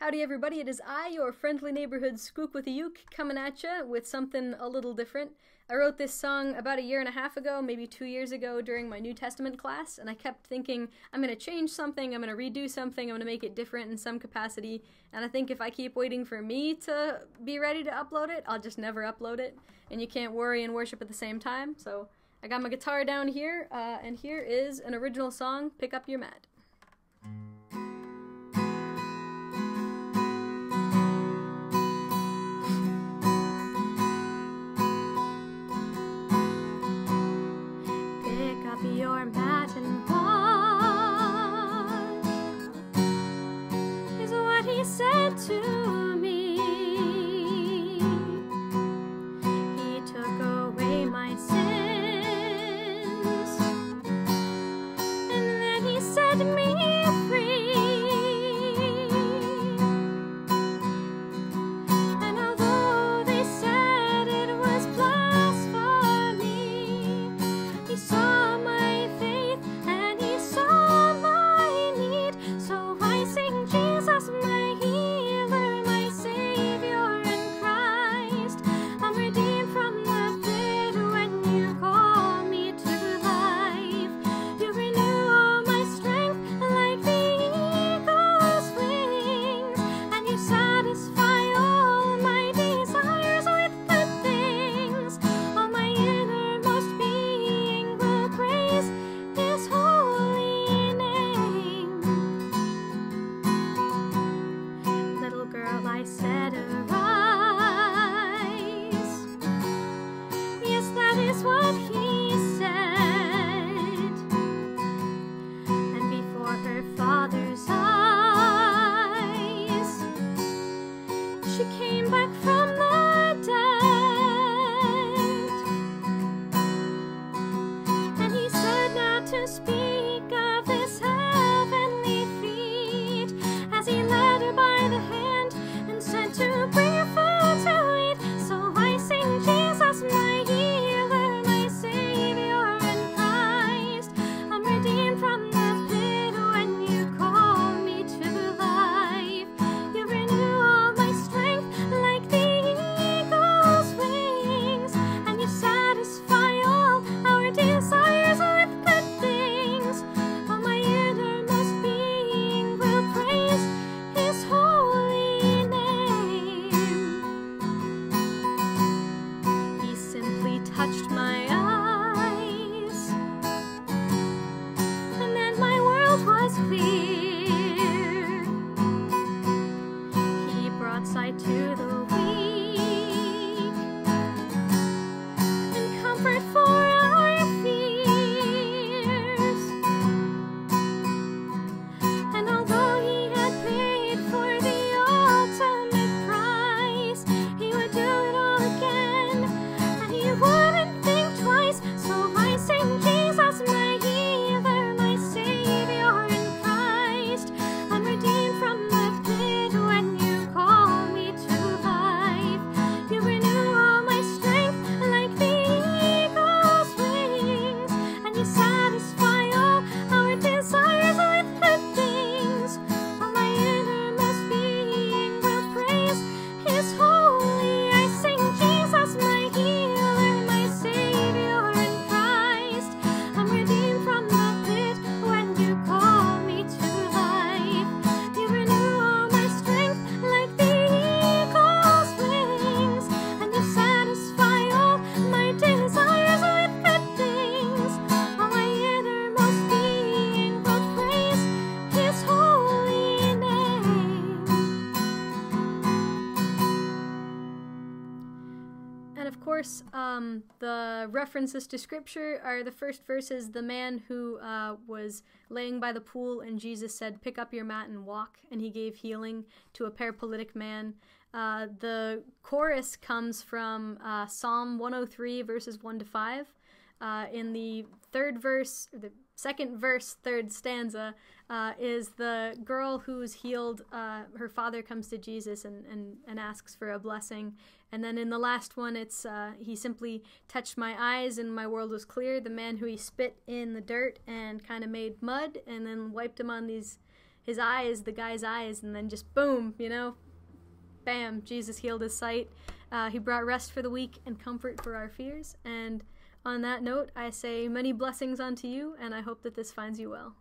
Howdy, everybody. It is I, your friendly neighborhood skook with a uke, coming at you with something a little different. I wrote this song about a year and a half ago, maybe two years ago, during my New Testament class, and I kept thinking, I'm going to change something, I'm going to redo something, I'm going to make it different in some capacity. And I think if I keep waiting for me to be ready to upload it, I'll just never upload it. And you can't worry and worship at the same time. So I got my guitar down here, uh, and here is an original song, Pick Up Your Mat. Course, um, the references to scripture are the first verses the man who uh, was laying by the pool, and Jesus said, Pick up your mat and walk, and he gave healing to a paralytic man. Uh, the chorus comes from uh, Psalm 103, verses 1 to 5. Uh, in the third verse, the second verse, third stanza, uh, is the girl who's healed. Uh, her father comes to Jesus and, and, and asks for a blessing. And then in the last one, it's uh, he simply touched my eyes and my world was clear. The man who he spit in the dirt and kind of made mud and then wiped him on these his eyes, the guy's eyes, and then just boom, you know, bam, Jesus healed his sight. Uh, he brought rest for the weak and comfort for our fears. And on that note, I say many blessings unto you, and I hope that this finds you well.